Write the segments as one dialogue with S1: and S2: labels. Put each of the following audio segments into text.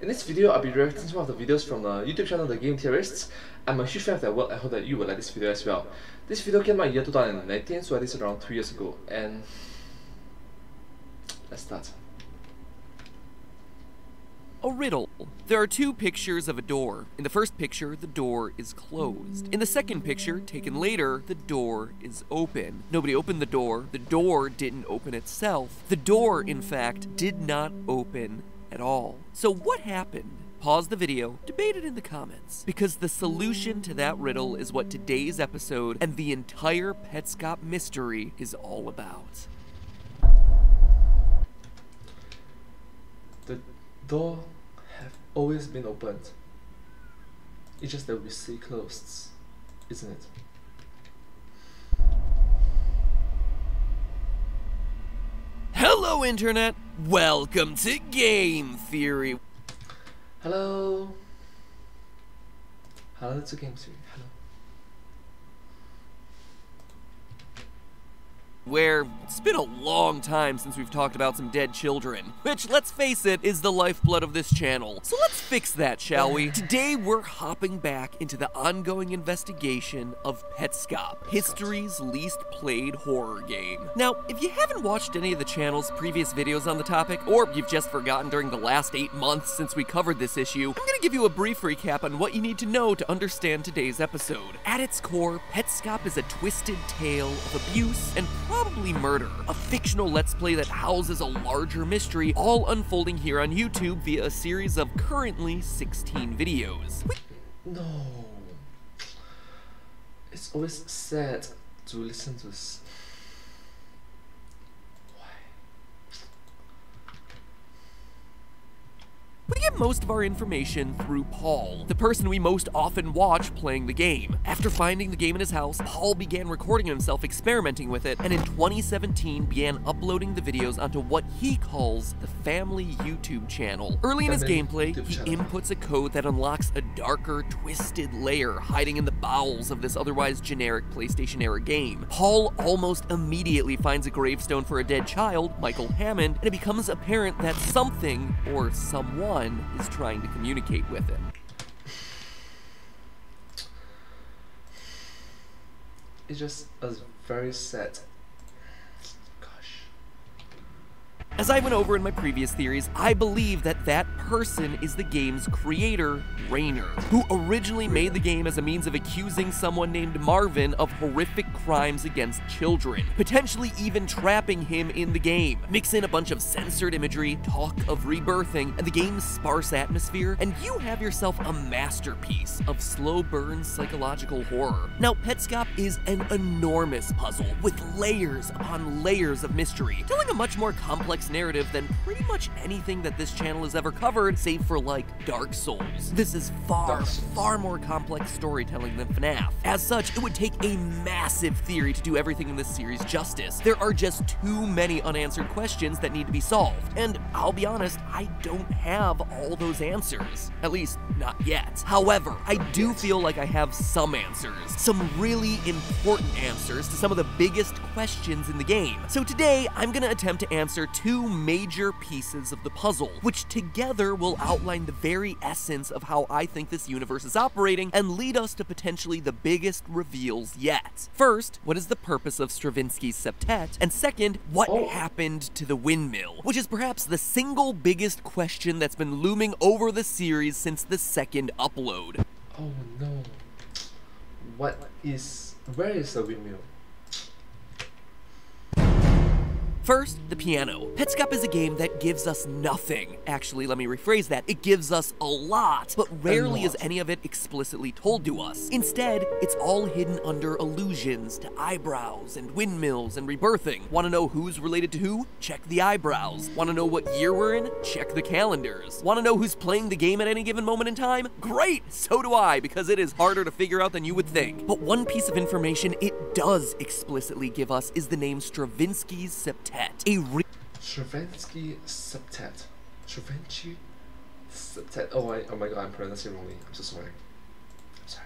S1: In this video, I'll be reacting to one of the videos from the YouTube channel The Game Theorists. I'm a huge fan of their work, I hope that you will like this video as well. This video came out in year 2019, so at least around 2 years ago, and let's start.
S2: A riddle. There are two pictures of a door. In the first picture, the door is closed. In the second picture, taken later, the door is open. Nobody opened the door. The door didn't open itself. The door, in fact, did not open at all. So what happened? Pause the video, debate it in the comments, because the solution to that riddle is what today's episode and the entire Petscop mystery is all about.
S1: The door have always been opened. It's just that we see closed, isn't it?
S2: Internet! Welcome to Game Theory.
S1: Hello. Hello to Game Theory. Hello.
S2: Where it's been a long time since we've talked about some dead children, which, let's face it, is the lifeblood of this channel. So let's fix that, shall we? Today, we're hopping back into the ongoing investigation of Petscop, history's least played horror game. Now, if you haven't watched any of the channel's previous videos on the topic, or you've just forgotten during the last eight months since we covered this issue, I'm gonna give you a brief recap on what you need to know to understand today's episode. At its core, Petscop is a twisted tale of abuse and probably murder. A fictional Let's Play that houses a larger mystery, all unfolding here on YouTube via a series of currently 16 videos.
S1: No. It's always sad to listen to this.
S2: We get most of our information through Paul, the person we most often watch playing the game. After finding the game in his house, Paul began recording himself experimenting with it, and in 2017 began uploading the videos onto what he calls the family YouTube channel. Early in his gameplay, he inputs a code that unlocks a darker, twisted layer hiding in the bowels of this otherwise generic PlayStation era game. Paul almost immediately finds a gravestone for a dead child, Michael Hammond, and it becomes apparent that something, or someone, is trying to communicate with him.
S1: It's just a very sad. Gosh.
S2: As I went over in my previous theories, I believe that that person is the game's creator, Rainer, who originally made the game as a means of accusing someone named Marvin of horrific crimes against children, potentially even trapping him in the game. Mix in a bunch of censored imagery, talk of rebirthing, and the game's sparse atmosphere, and you have yourself a masterpiece of slow burn psychological horror. Now, Petscop is an enormous puzzle with layers upon layers of mystery, telling a much more complex narrative than pretty much anything that this channel has ever covered, save for like Dark Souls. This is far, far more complex storytelling than FNAF. As such, it would take a massive theory to do everything in this series justice. There are just too many unanswered questions that need to be solved, and I'll be honest, I don't have all those answers. At least, not yet. However, I do feel like I have some answers. Some really important answers to some of the biggest questions in the game. So today, I'm gonna attempt to answer two major pieces of the puzzle, which together will outline the very essence of how I think this universe is operating and lead us to potentially the biggest reveals yet. First, what is the purpose of Stravinsky's septet? And second, what
S1: Oh.
S2: happened to the windmill? Which is perhaps the single biggest question that's been looming over the series since the second upload.
S1: Oh no. What is. Where is the windmill?
S2: First, the piano. Petscop is a game that gives us nothing. Actually, let me rephrase that. It gives us a lot, but rarely is any of it explicitly told to us. Instead, it's all hidden under allusions to eyebrows and windmills and rebirthing. Want to know who's related to who? Check the eyebrows. Want to know what year we're in? Check the calendars. Want to know who's playing the game at any given moment in time? Great! So do I, because it is harder to figure out than you would think. But one piece of information it does explicitly give us is the name Stravinsky's septet. A re-
S1: Stravinsky septet. Stravinsky septet. Oh, I, oh my god, I'm pronouncing it wrongly. I'm so sorry. I'm sorry.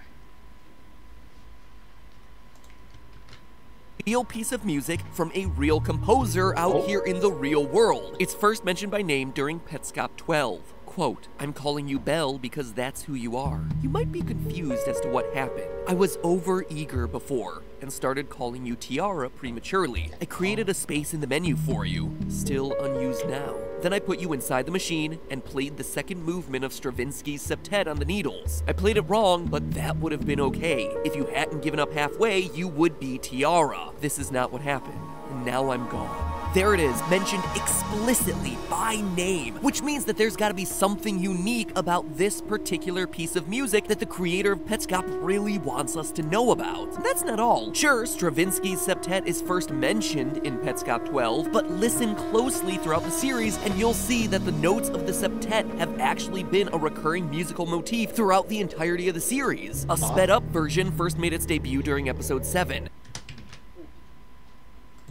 S2: real piece of music from a real composer out
S1: Oh.
S2: here in the real world. It's first mentioned by name during Petscop 12. Quote, I'm calling you Belle because that's who you are. You might be confused as to what happened. I was over eager before and started calling you Tiara prematurely. I created a space in the menu for you, still unused now. Then I put you inside the machine and played the second movement of Stravinsky's septet on the needles. I played it wrong, but that would have been okay. If you hadn't given up halfway, you would be Tiara. This is not what happened, and now I'm gone. There it is, mentioned explicitly by name, which means that there's gotta be something unique about this particular piece of music that the creator of Petscop really wants us to know about. And that's not all. Sure, Stravinsky's septet is first mentioned in Petscop 12, but listen closely throughout the series and you'll see that the notes of the septet have actually been a recurring musical motif throughout the entirety of the series. A sped up version first made its debut during episode 7.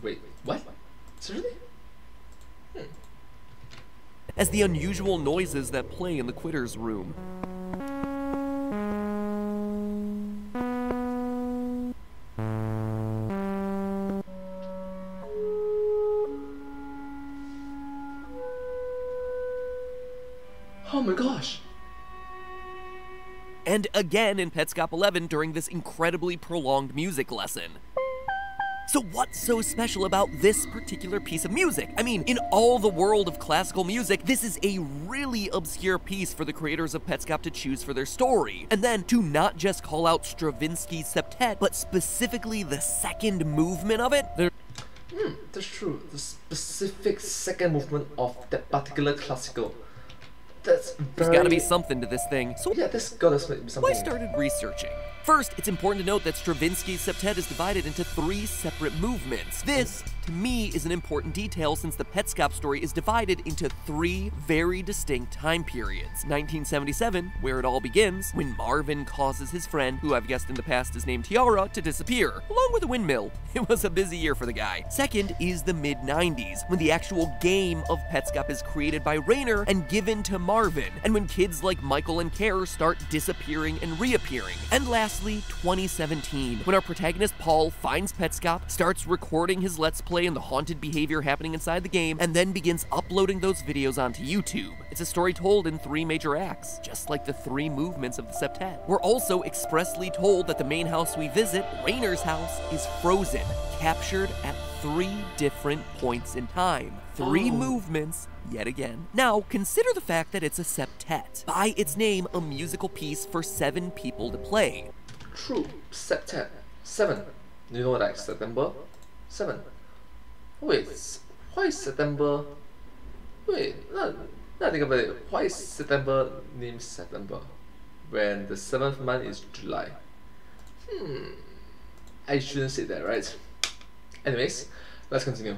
S1: Wait, what? Seriously? Hmm.
S2: as the unusual noises that play in the quitter's room.
S1: Oh my gosh!
S2: And again in Petscop 11 during this incredibly prolonged music lesson. So, what's so special about this particular piece of music? I mean, in all the world of classical music, this is a really obscure piece for the creators of Petscop to choose for their story. And then to not just call out Stravinsky's septet, but specifically the second movement of it, there
S1: Hmm, that's true. The specific second movement of that particular classical. That's very.
S2: There's gotta be something to this thing. So
S1: Yeah, there's gotta be
S2: I
S1: something.
S2: started researching. First, it's important to note that Stravinsky's septet is divided into three separate movements. This, to me, is an important detail since the Petscop story is divided into three very distinct time periods. 1977, where it all begins, when Marvin causes his friend, who I've guessed in the past is named Tiara, to disappear, along with a windmill. It was a busy year for the guy. Second is the mid 90s, when the actual game of Petscop is created by Rainer and given to Marvin, and when kids like Michael and Care start disappearing and reappearing. And lastly, 2017, when our protagonist Paul finds Petscop, starts recording his Let's Play and the haunted behavior happening inside the game, and then begins uploading those videos onto YouTube. It's a story told in three major acts, just like the three movements of the septet. We're also expressly told that the main house we visit, Rainer's house, is frozen, captured at three different points in time. Three
S1: Oh.
S2: movements yet again. Now, consider the fact that it's a septet. By its name, a musical piece for seven people to play.
S1: True. Septet. Seven. You know like September? Seven. Wait, why is September? Wait, no, now I think about it. Why is September named September when the seventh month is July? Hmm. I shouldn't say that, right? Anyways, let's continue.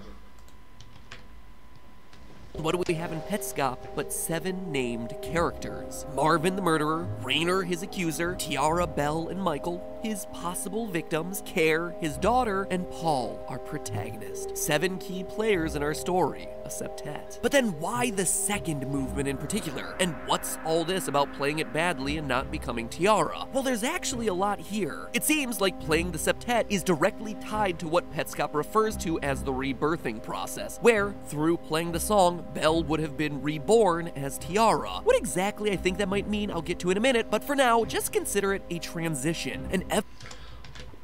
S2: What do we have in Petscop but seven named characters? Marvin the murderer, Rainer his accuser, Tiara, Belle, and Michael, his possible victims, Care, his daughter, and Paul, our protagonist. Seven key players in our story, a septet. But then why the second movement in particular? And what's all this about playing it badly and not becoming Tiara? Well, there's actually a lot here. It seems like playing the septet is directly tied to what Petscop refers to as the rebirthing process, where, through playing the song, Belle would have been reborn as Tiara. What exactly I think that might mean, I'll get to in a minute, but for now, just consider it a transition, an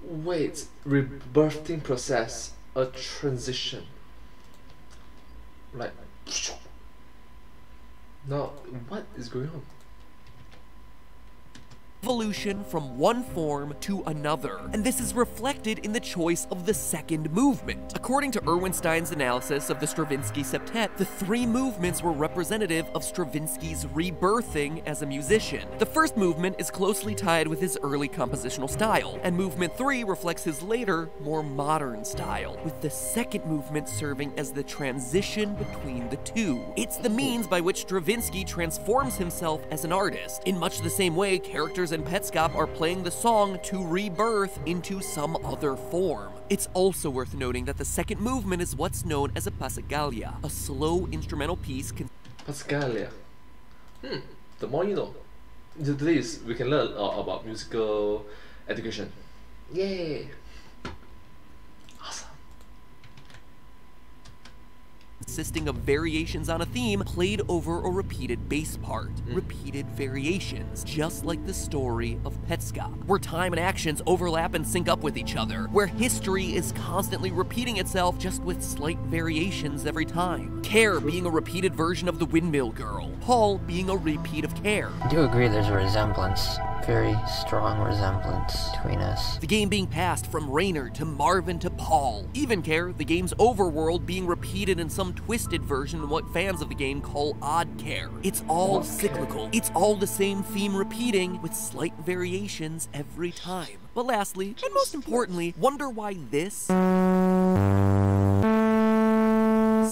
S1: Wait, rebirthing process, a transition. Like, now what is going on?
S2: Evolution from one form to another, and this is reflected in the choice of the second movement. According to Erwin Stein's analysis of the Stravinsky septet, the three movements were representative of Stravinsky's rebirthing as a musician. The first movement is closely tied with his early compositional style, and movement three reflects his later, more modern style, with the second movement serving as the transition between the two. It's the means by which Stravinsky transforms himself as an artist. In much the same way, characters in Petscop are playing the song to rebirth into some other form. It's also worth noting that the second movement is what's known as a passacaglia, a slow instrumental piece con-
S1: Pascalia. Hmm, the more you know. Today is we can learn uh, about musical education. Yay!
S2: Consisting of variations on a theme played over a repeated bass part. Mm. Repeated variations, just like the story of Petscop, where time and actions overlap and sync up with each other, where history is constantly repeating itself just with slight variations every time. Care being a repeated version of the Windmill Girl, Paul being a repeat of Care.
S3: I do agree there's a resemblance, very strong resemblance between us.
S2: The game being passed from Rainer to Marvin to Paul. Even Care, the game's overworld being repeated in some twisted version of what fans of the game call Odd Care. It's all cyclical. It's all the same theme repeating with slight variations every time. But lastly, and most importantly, wonder why this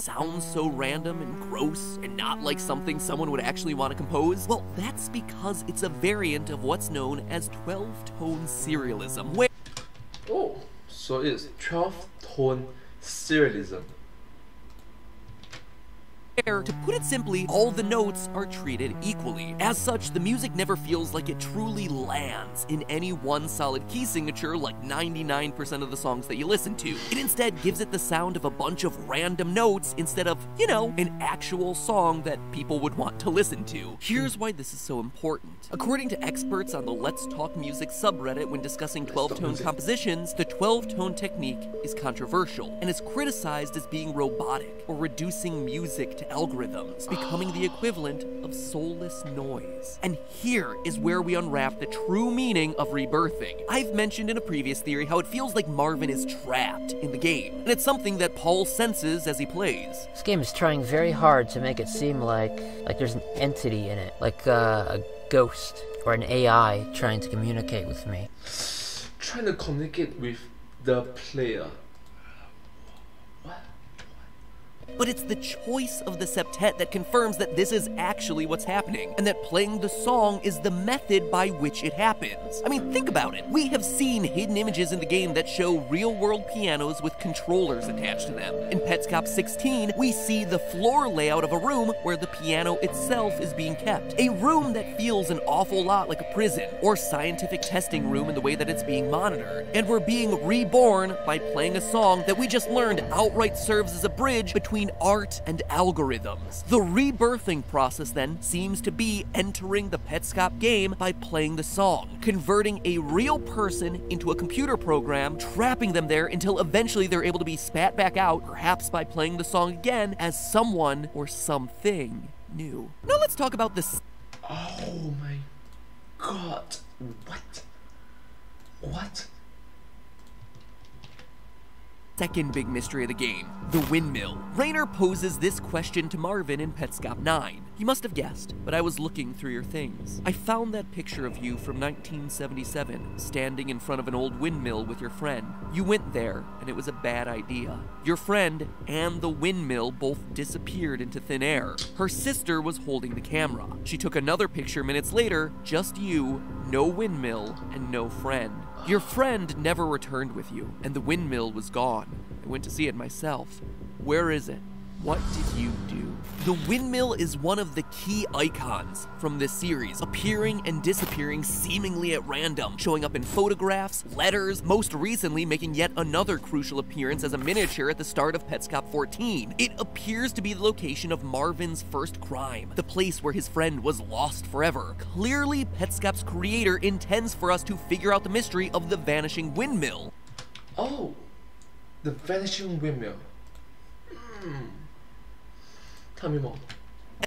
S2: sounds so random and gross and not like something someone would actually want to compose? Well, that's because it's a variant of what's known as 12 tone serialism, where
S1: Oh, so it's 12 tone serialism.
S2: To put it simply, all the notes are treated equally. As such, the music never feels like it truly lands in any one solid key signature like 99% of the songs that you listen to. It instead gives it the sound of a bunch of random notes instead of, you know, an actual song that people would want to listen to. Here's why this is so important. According to experts on the Let's Talk Music subreddit when discussing 12 tone compositions, the 12 tone technique is controversial and is criticized as being robotic or reducing music to algorithms, becoming the equivalent of soulless noise. And here is where we unwrap the true meaning of rebirthing. I've mentioned in a previous theory how it feels like Marvin is trapped in the game, and it's something that Paul senses as he plays.
S3: This game is trying very hard to make it seem like like there's an entity in it, like uh, a ghost or an AI trying to communicate with me.
S1: Trying to communicate with the player. What?
S2: But it's the choice of the septet that confirms that this is actually what's happening, and that playing the song is the method by which it happens. I mean, think about it. We have seen hidden images in the game that show real world pianos with controllers attached to them. In Petscop 16, we see the floor layout of a room where the piano itself is being kept. A room that feels an awful lot like a prison, or scientific testing room in the way that it's being monitored. And we're being reborn by playing a song that we just learned outright serves as a bridge between art and algorithms. The rebirthing process then seems to be entering the Petscop game by playing the song, converting a real person into a computer program, trapping them there until eventually they're able to be spat back out, perhaps by playing the song again as someone or something new. Now let's talk about this.
S1: Oh my god. What? What?
S2: Second big mystery of the game, the windmill. Rainer poses this question to Marvin in Petscop 9. You must have guessed, but I was looking through your things. I found that picture of you from 1977, standing in front of an old windmill with your friend. You went there, and it was a bad idea. Your friend and the windmill both disappeared into thin air. Her sister was holding the camera. She took another picture minutes later, just you, no windmill, and no friend. Your friend never returned with you, and the windmill was gone. I went to see it myself. Where is it? What did you do? The windmill is one of the key icons from this series, appearing and disappearing seemingly at random, showing up in photographs, letters, most recently making yet another crucial appearance as a miniature at the start of Petscop 14. It appears to be the location of Marvin's first crime, the place where his friend was lost forever. Clearly, Petscop's creator intends for us to figure out the mystery of the vanishing windmill.
S1: Oh, the vanishing windmill. Hmm. Tell me more.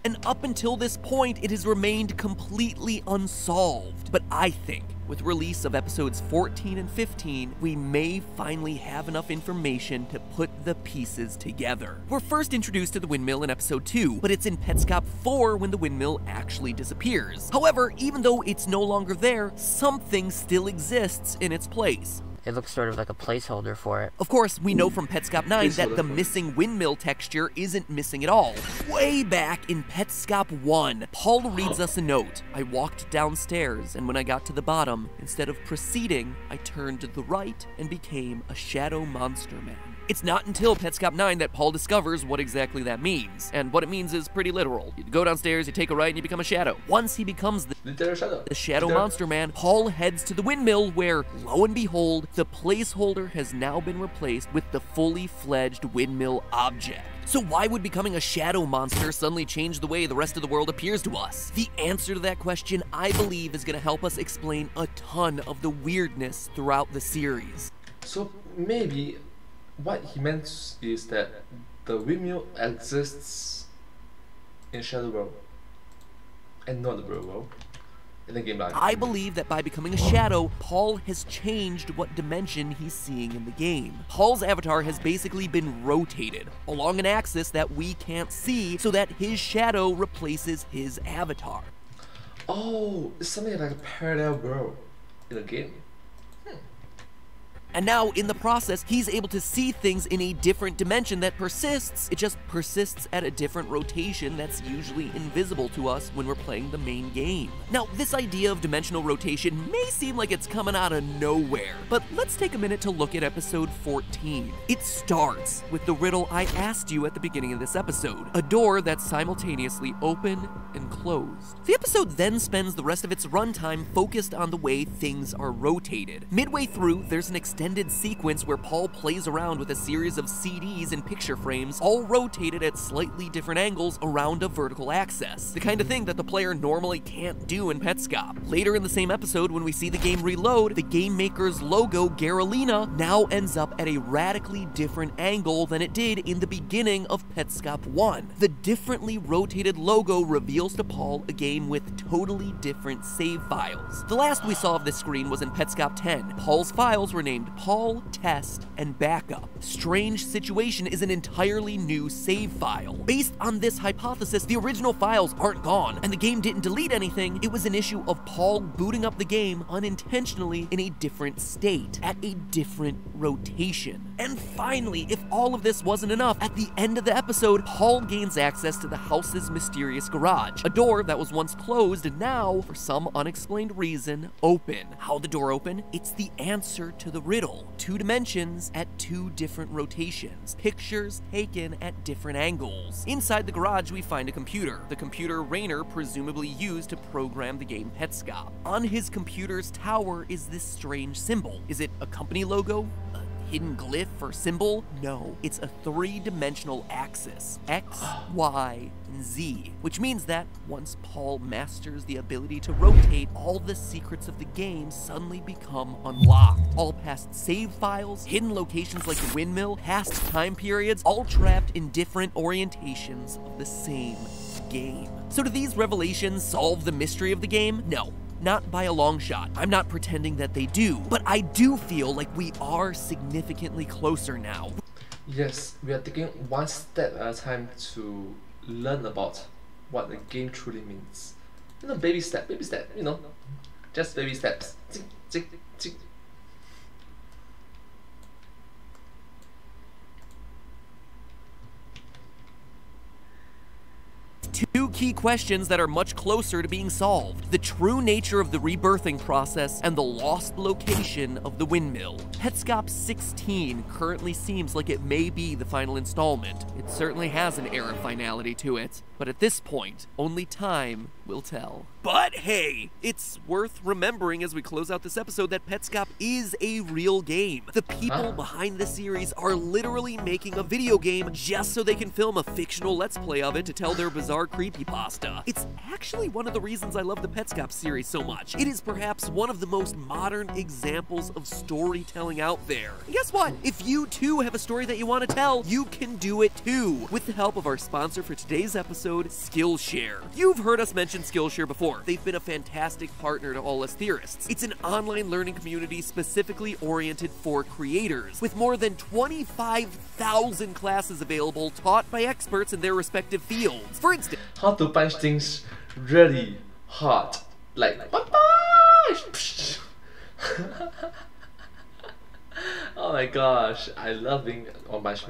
S2: And up until this point, it has remained completely unsolved. But I think, with release of episodes 14 and 15, we may finally have enough information to put the pieces together. We're first introduced to the windmill in episode 2, but it's in Petscop 4 when the windmill actually disappears. However, even though it's no longer there, something still exists in its place.
S3: It looks sort of like a placeholder for it.
S2: Of course, we know from Petscop 9 that the
S1: Placeholder.
S2: missing windmill texture isn't missing at all. Way back in Petscop 1, Paul reads us a note. I walked downstairs, and when I got to the bottom, instead of proceeding, I turned to the right and became a shadow monster man. It's not until Petscop 9 that Paul discovers what exactly that means. And what it means is pretty literal. You go downstairs, you take a right, and you become a shadow. Once he becomes the
S1: Literal shadow.
S2: the Shadow Monster Man, Paul heads to the windmill where, lo and behold, the placeholder has now been replaced with the fully fledged windmill object. So why would becoming a shadow monster suddenly change the way the rest of the world appears to us? The answer to that question, I believe, is going to help us explain a ton of the weirdness throughout the series.
S1: So maybe what he meant is that the windmill exists in Shadow World and not the real world in the game.
S2: I believe that by becoming a shadow, Paul has changed what dimension he's seeing in the game. Paul's avatar has basically been rotated along an axis that we can't see so that his shadow replaces his avatar.
S1: Oh, it's something like a parallel world in the game.
S2: And now, in the process, he's able to see things in a different dimension that persists. It just persists at a different rotation that's usually invisible to us when we're playing the main game. Now, this idea of dimensional rotation may seem like it's coming out of nowhere, but let's take a minute to look at episode 14. It starts with the riddle I asked you at the beginning of this episode a door that's simultaneously open and closed. The episode then spends the rest of its runtime focused on the way things are rotated. Midway through, there's an extended sequence where Paul plays around with a series of CDs and picture frames, all rotated at slightly different angles around a vertical axis. The kind of thing that the player normally can't do in Petscop. Later in the same episode, when we see the game reload, the game maker's logo, Garalina, now ends up at a radically different angle than it did in the beginning of Petscop 1. The differently rotated logo reveals to Paul a game with totally different save files. The last we saw of this screen was in Petscop 10. Paul's files were named Paul, Test, and Backup. Strange Situation is an entirely new save file. Based on this hypothesis, the original files aren't gone, and the game didn't delete anything. It was an issue of Paul booting up the game unintentionally in a different state, at a different rotation. And finally, if all of this wasn't enough, at the end of the episode, Paul gains access to the house's mysterious garage, a door that was once closed and now, for some unexplained reason, open. How the door open? It's the answer to the riddle. Two dimensions at two different rotations, pictures taken at different angles. Inside the garage, we find a computer, the computer Rainer presumably used to program the game Petscop. On his computer's tower is this strange symbol. Is it a company logo? Hidden glyph or symbol? No, it's a three-dimensional axis, X, Y, and Z, which means that once Paul masters the ability to rotate, all the secrets of the game suddenly become unlocked. All past save files, hidden locations like the windmill, past time periods, all trapped in different orientations of the same game. So do these revelations solve the mystery of the game? No. Not by a long shot. I'm not pretending that they do, but I do feel like we are significantly closer now.
S1: Yes, we are taking one step at a time to learn about what the game truly means. You know, baby step, baby step, you know, just baby steps. Tick, tick, tick.
S2: Two key questions that are much closer to being solved the true nature of the rebirthing process and the lost location of the windmill. Petscop 16 currently seems like it may be the final installment. It certainly has an air of finality to it, but at this point, only time will tell. But hey, it's worth remembering as we close out this episode that Petscop is a real game. The people
S1: Ah.
S2: behind the series are literally making a video game just so they can film a fictional let's play of it to tell their bizarre creepypasta. It's actually one of the reasons I love the Petscop series so much. It is perhaps one of the most modern examples of storytelling out there. And guess what? If you too have a story that you want to tell, you can do it too with the help of our sponsor for today's episode, Skillshare. You've heard us mention Skillshare before. They've been a fantastic partner to all us theorists. It's an online learning community specifically oriented for creators, with more than 25,000 classes available taught by experts in their respective fields. For instance,
S1: How to punch things really hard, like oh my gosh, I love being on Punch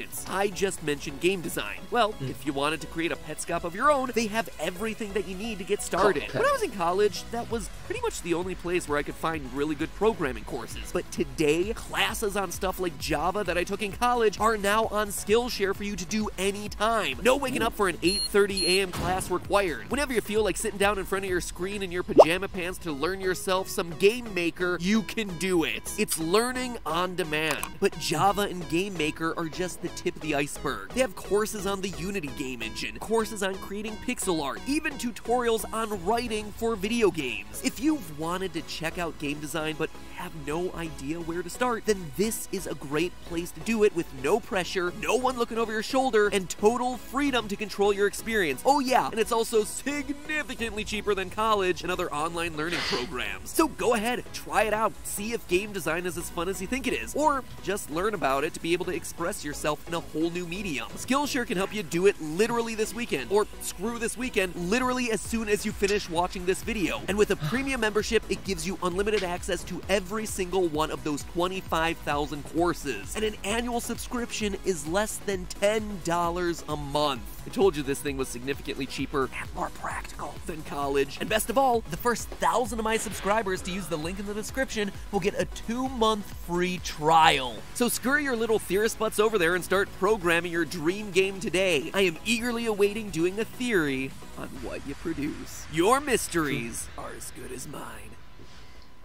S1: Man.
S2: I just mentioned game design. Well, hmm. if you wanted to create a pet Petscop of your own, they have everything that you need to get started.
S1: Okay.
S2: When I was in college, that was pretty much the only place where I could find really good programming courses. But today, classes on stuff like Java that I took in college are now on Skillshare for you to do anytime. No waking up for an 8:30 a.m. class required. Whenever you feel like sitting down in front of your screen in your pajama pants to learn yourself some game maker, you can do it. It's learning on demand. But Java and Game Maker are just the tip of the iceberg. They have courses on the Unity game engine, courses on creating pixel art, even tutorials on writing for video games. If you've wanted to check out game design but have no idea where to start, then this is a great place to do it with no pressure, no one looking over your shoulder, and total freedom to control your experience. Oh yeah, and it's also significantly cheaper than college and other online learning programs. So go ahead, try it out, see if game design is as fun as you think it is, or just learn about it to be able to express yourself in a whole new medium. Skillshare can help you do it literally this weekend, or screw this weekend, literally as soon as you finish watching this video. And with a premium membership, it gives you unlimited access to every single one of those 25,000 courses. And an annual subscription is less than $10 a month. I told you this thing was significantly cheaper and more practical than college. And best of all, the first thousand of my subscribers to use the link in the description will get a two month free trial. So scurry your little theorist butts over there and start programming your dream game today. I am eagerly awaiting doing a theory on what you produce. Your mysteries are as good as mine.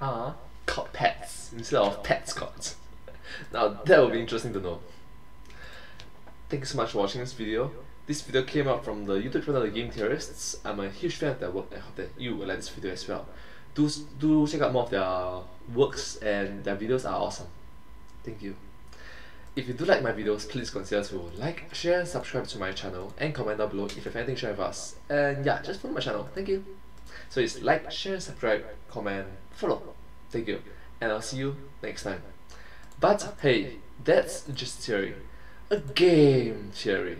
S1: Ah, called pets instead of pets caught. now that would be interesting to know. Thank you so much for watching this video. This video came out from the YouTube channel The Game Theorists. I'm a huge fan of their work. I hope that you will like this video as well. Do do check out more of their works and their videos are awesome. Thank you. If you do like my videos, please consider to like, share, subscribe to my channel, and comment down below if you have anything to share with us. And yeah, just follow my channel. Thank you. So it's like, share, subscribe, comment, follow. Thank you. And I'll see you next time. But hey, that's just theory. A game theory.